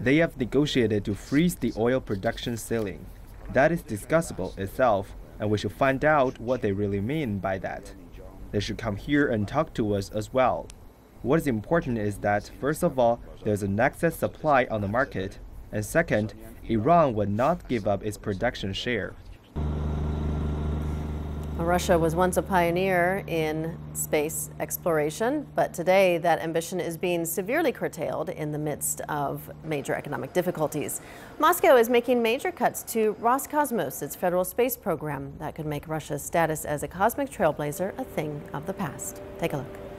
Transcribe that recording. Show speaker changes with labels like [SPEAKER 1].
[SPEAKER 1] They have negotiated to freeze the oil production ceiling. That is discussable itself, and we should find out what they really mean by that. They should come here and talk to us as well. What is important is that, first of all, there's an excess supply on the market, and second, Iran would not give up its production share.
[SPEAKER 2] Russia was once a pioneer in space exploration, but today that ambition is being severely curtailed in the midst of major economic difficulties. Moscow is making major cuts to Roscosmos, its federal space program that could make Russia's status as a cosmic trailblazer a thing of the past. Take a look.